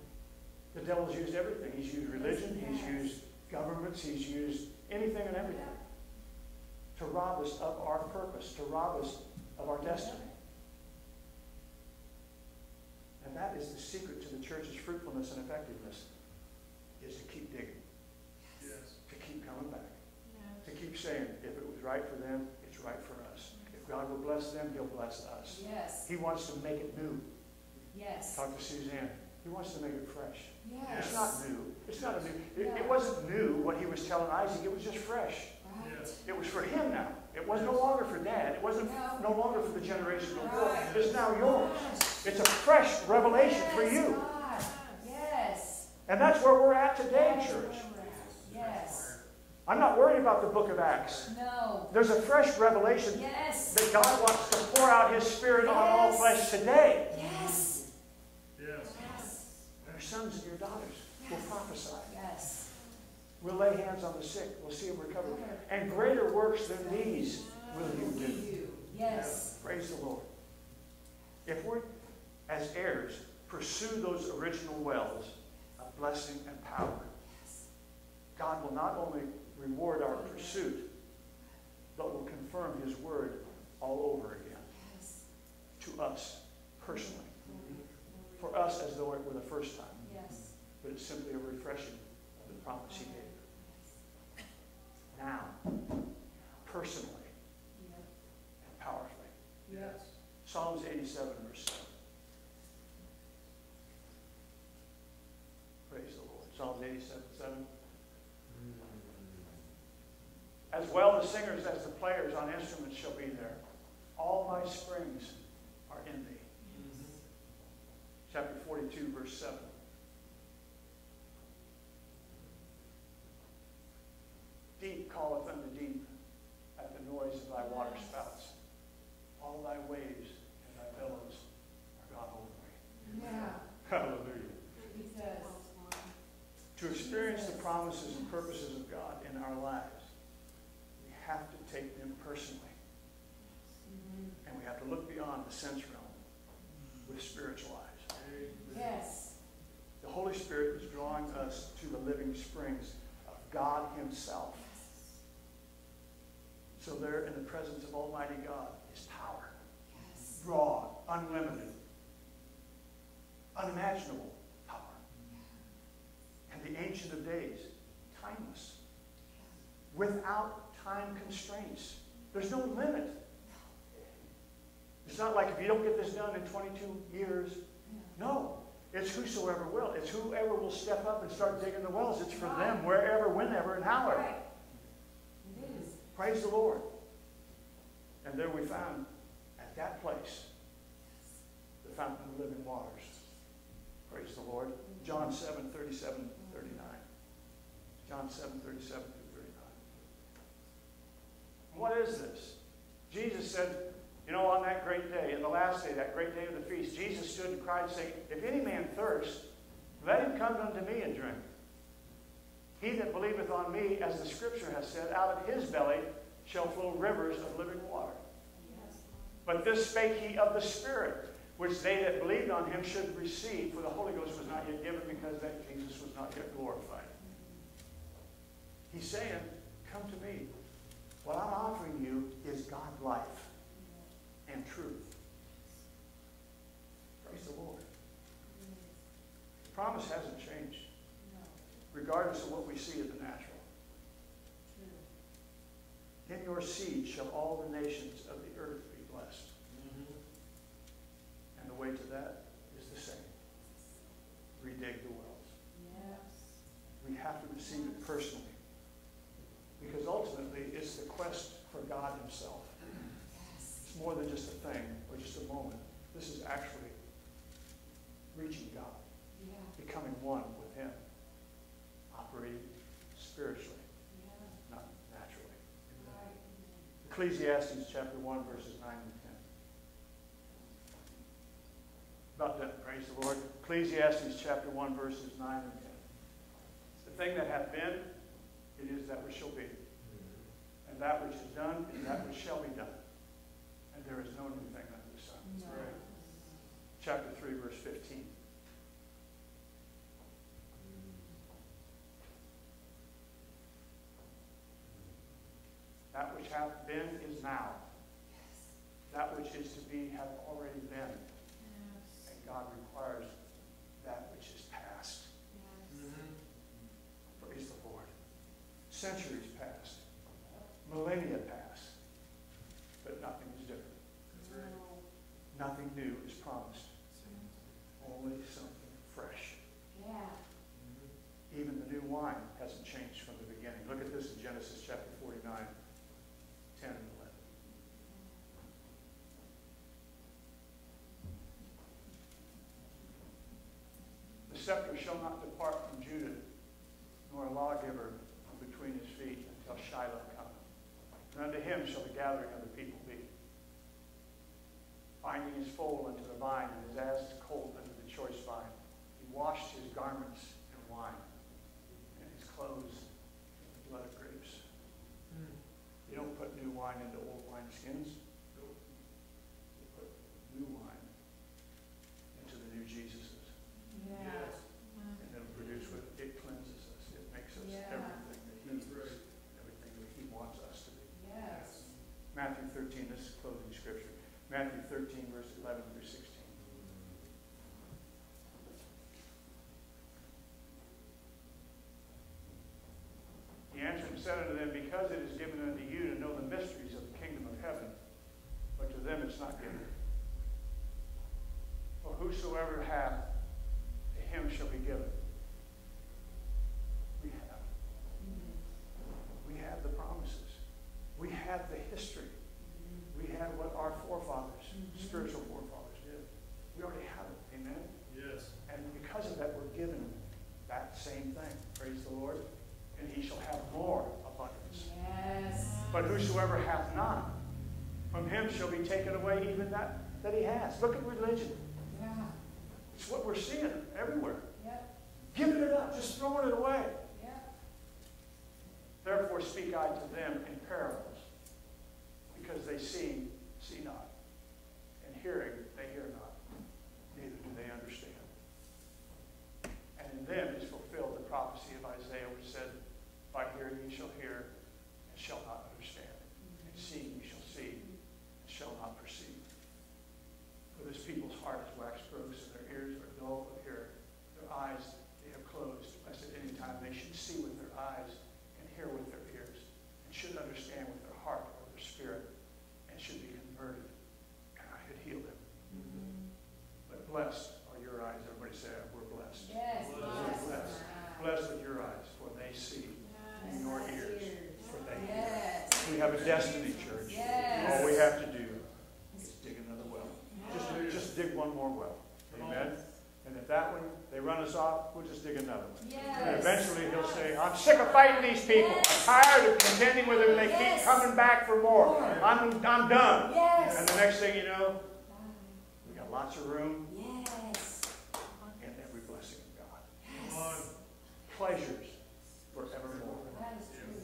The devil's used everything. He's used religion, he's used governments, he's used anything and everything to rob us of our purpose, to rob us of our destiny. And that is the secret to the church's fruitfulness and effectiveness, is to keep digging, Yes. to keep coming back, to keep saying, if it was right for them, it's right for us. If God will bless them, he'll bless us. Yes. He wants to make it new. Yes. Talk to Suzanne. He wants to make it fresh. Yes. It's not new. It's not a new. It, it wasn't new what he was telling Isaac. It was just fresh. Right. Yes. It was for him now. It was no longer for dad. It wasn't No. no longer for the generation before. Right. It's now yours. It's a fresh revelation for you. Yes. And that's where we're at today, church. Yes. I'm not worried about the book of Acts. No. There's a fresh revelation Yes. that God wants to pour out his spirit on all Yes. flesh today. Yes. Yes. Yes. Your sons and your daughters will prophesy. Yes. We'll lay hands on the sick. We'll see them recover. And greater works than these will you do. Yes. Praise the Lord. If we're, as heirs, pursue those original wells of blessing and power, God will not only reward our pursuit, but will confirm his word all over again Yes. to us personally. For us as though it were the first time, Yes. but it's simply a refreshing of the promise he gave. Now, personally Yep. and powerfully. Yep. Psalms 87, verse 7. Praise the Lord. Psalms 87, 7. As well the singers as the players on instruments shall be there. All my springs are in thee. Chapter 42, verse 7. Deep calleth unto deep at the noise of thy water spouts. All thy waves and thy billows are gone over me. Yeah. Hallelujah. He says. To experience the promises and purposes of God in our lives, we have to take them personally. And we have to look beyond the sense realm with spiritual eyes. Yes. The Holy Spirit is drawing us to the living springs of God Himself. So there in the presence of Almighty God is power. Yes. Broad, unlimited, unimaginable power. And the Ancient of Days, timeless, without time constraints. There's no limit. It's not like if you don't get this done in 22 years, no. It's whosoever will. It's whoever will step up and start digging the wells. It's for them, wherever, whenever, and however. Right. Praise the Lord. And there we found, at that place, the fountain of living waters. Praise the Lord. John 7, 37, 39. John 7, 37 through 39. What is this? Jesus said, you know, on that great day, in the last day, that great day of the feast, Jesus stood and cried, saying, If any man thirst, let him come unto me and drink. He that believeth on me, as the scripture has said, out of his belly shall flow rivers of living water. Yes. But this spake he of the Spirit, which they that believed on him should receive, for the Holy Ghost was not yet given because that Jesus was not yet glorified. He's saying, Come to me. What I'm offering you is God life and truth. Praise the Lord. The promise hasn't changed, regardless of what we see in the natural. In your seed shall all the nations of the earth be blessed. And the way to that is the same. Redig the wells. We have to receive it personally. Because ultimately, it's the quest for God himself. It's more than just a thing or just a moment. This is actually reaching God, Yeah. becoming one with him, operating spiritually, Yeah. not naturally. Right. Ecclesiastes chapter 1, verses 9 and 10. About done, praise the Lord. Ecclesiastes chapter 1, verses 9 and 10. The thing that hath been, it is that which shall be. And that which is done is that which shall be done. And there is no new thing under the sun. Right. Chapter 3, verse 15. That which hath been is now. That which is to be hath already been. Yes. And God requires that which is past. Yes. Mm -hmm. Praise the Lord. Centuries only something fresh. Yeah. Even the new wine hasn't changed from the beginning. Look at this in Genesis chapter 49, 10 and 11. The scepter shall not depart from Judah, nor a lawgiver from between his feet until Shiloh come. And unto him shall the gathering of the people be. Finding his foal unto the vine, and his ass colt unto the choice vine. He washed his garments in wine, and his clothes in the blood of grapes. Hmm. You don't put new wine into old wineskins. Nope. You put new wine into the new Jesuses. Yeah. Yes. And it'll produce what it cleanses us. It makes us Yeah. everything that He That's is, right. everything that He wants us to be. Yes. Matthew 13, this is closing scripture. Matthew 13, verse 11 through 16. He answered and said unto them, Because it is given unto you to know the mysteries of the kingdom of heaven, but to them it's not given. For whosoever hath, to him shall be given. We have. We have the promises. We have the history. We have what our forefathers, spiritual forefathers did. We already have it. Amen? Yes. And because of that, we're given that same thing. Praise the Lord. And he shall have more abundance. Yes. But whosoever hath not, from him shall be taken away even that that he has. Look at religion. Yeah. It's what we're seeing everywhere. Yep. Giving it up, just throwing it away. Yep. Therefore speak I to them in parables, because they see, see not, and hearing, they hear not, neither do they understand. And in them is fulfilled the prophecy of Isaiah, which said, By hearing ye shall hear, and shall not understand, and seeing ye shall see, and shall not perceive. For this people's heart is waxed gross, and their ears are dull of hearing. Their eyes they have closed, lest at any time they should see with their eyes, and hear with their ears, and should understand with their heart or their spirit, and should be converted, and I could heal them. But blessed are your eyes. Everybody say, we're blessed. Yes. Blessed. Blessed. Blessed are your eyes, for they see, and your ears, for they hear. Yes. We have a destiny, church. Yes. All we have to do is dig another well. Just, just dig one more well. Amen? And if that one, they run us off, we'll just dig another one. And eventually he'll say, I'm sick of fighting these people. I'm tired of contending with them. They keep coming back for more. More. I'm, I'm done. Yes. And the next thing you know, we got lots of room Yes. in every blessing of God. Come. Pleasures forevermore. That is true.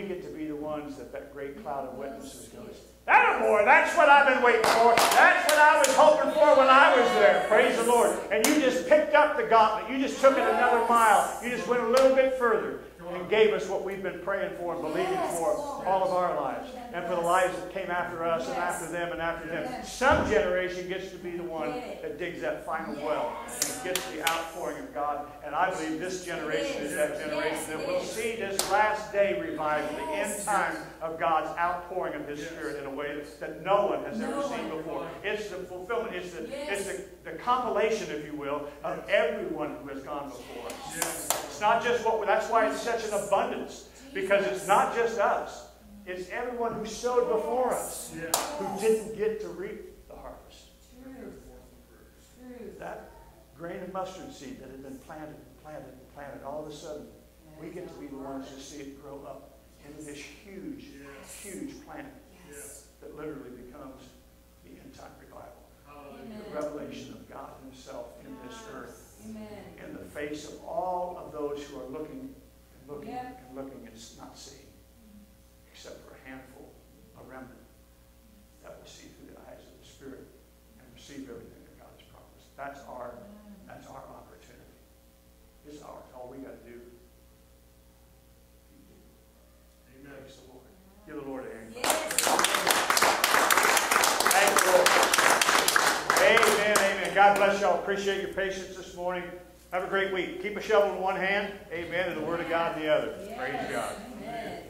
We get to be the ones that that great cloud of witnesses goes, that boy, that's what I've been waiting for. That's what I was hoping for when I was there. Praise the Lord. And you just picked up the gauntlet. You just took it another mile. You just went a little bit further and gave us what we've been praying for and believing for all of our lives. And for the lives that came after us and after them and after them. Some generation gets to be the one that digs that final well and gets the outpouring of God. And I believe this generation is that generation that will see this last day revival, the end time of God's outpouring of His Spirit in a way that no one has ever seen before. It's the fulfillment, it's the, it's the, the compilation, if you will, of everyone who has gone before us. Yes. It's not just what, that's why it's such an abundance, because it's not just us. It's everyone who sowed before us, who didn't get to reap the harvest. That grain of mustard seed that had been planted and planted and planted, all of a sudden, we get to be the ones who see it grow up into this huge, Yes. huge plant Yes. that literally becomes the end time revival. The revelation of God Himself in this earth, Amen. in the face of all of those who are looking looking Yeah. and looking and not seeing, except for a handful, a remnant, that will see through the eyes of the Spirit and receive everything that God has promised. That's our, that's our opportunity. It's ours. All we got to do. Amen. Praise the Lord. Give the Lord a hand. Yes. Thank you, Lord. Amen, amen. God bless y'all. Appreciate your patience this morning. Have a great week. Keep a shovel in one hand. Amen. And the Word of God in the other. Praise God. Amen.